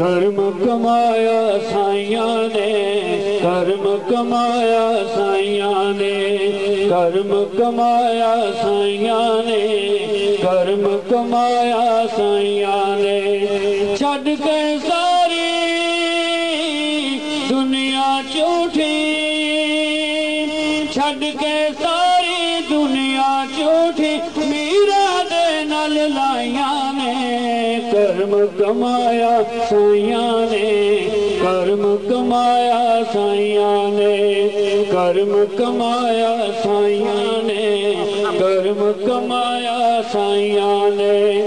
कर्म कमाया साईं ने कर्म कमाया साईं ने कर्म कमाया साईं ने कर्म कमाया साईं ने। छॾ के सारी दुनिया झूठी छॾ के सारी कर्म कमाया साइया ने। कर्म कमाया साइया ने। कर्म कमाया साइया ने। कर्म कमाया साइया ने।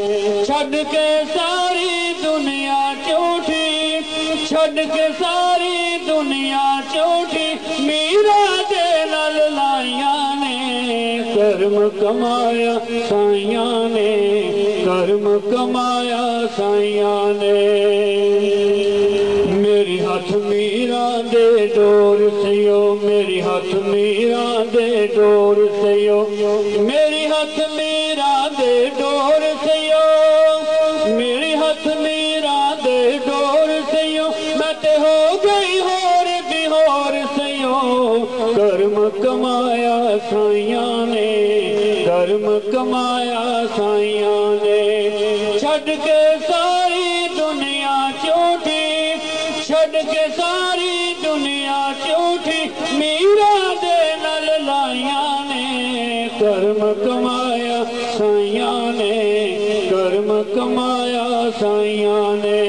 छड़ के सारी दुनिया झूठी छड़ के सारी दुनिया झूठी कर्म कमाया साईं ने कर्म कमाया साईं मेरी हथ मीरा दे डोर सौ मेर हथ डोर सयो। मेरी हथ मीरा दे डोर सियो मेरी हाथ हथ कमाया साइया ने, धर्म कमाया साइया ने। छड़ के सारी दुनिया चौथी छड़ के सारी दुनिया चौथी मीरा दे नल लाइया ने। धर्म कमाया साइया ने, धर्म कमाया साइया ने।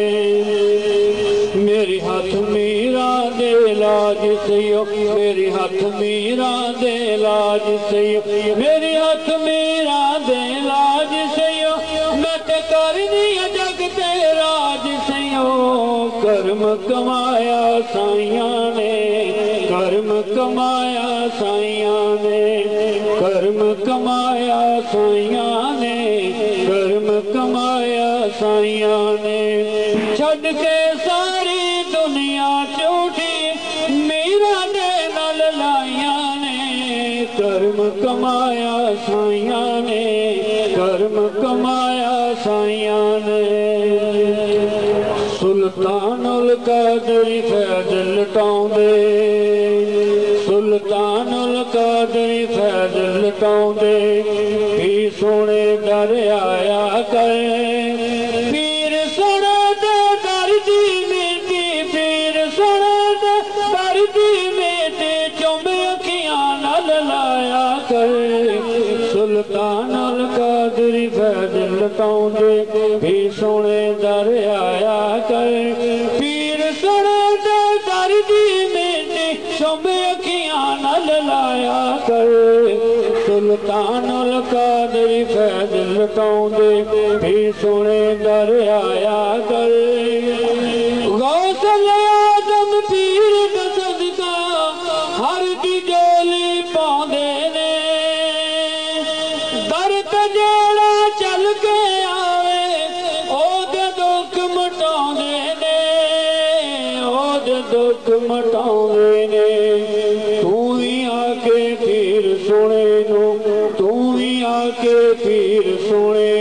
मेरे हाथ में लाज सही मेरी हाथ मीरा दे लाज सही मेरी हाथ मीरा दे लाज सही मैं ते कर दिया जग तेरा सही कर्म कमाया साइया ने कर्म कमाया साइया ने कर्म कमाया साइया ने कर्म कमाया साइया ने छ के साई ਕਰਮ ਕਮਾਇਆ ਸਾਈਆਂ ਨੇ, ਕਰਮ ਕਮਾਇਆ ਸਾਈਆਂ ਨੇ। ਸੁਲਤਾਨੁਲ ਕਾਦਰ ਫੈਜ਼ ਲਟਾਉਂਦੇ। ਸੁਲਤਾਨੁਲ ਕਾਦਰ ਫੈਜ਼ ਲਟਾਉਂਦੇ। ਵੀ ਸੋਹਣੇ ਦਰ ਆਇਆ ਕਰ। दर आया ਲਾਇਆ ਕਰ। ਸੁਲਤਾਨ ला ਕਾਦਰ तो दे ਵੀ सुणे दर आया ਕਰ। तूई आीर सुणे तूवी आणाया तीर सुणी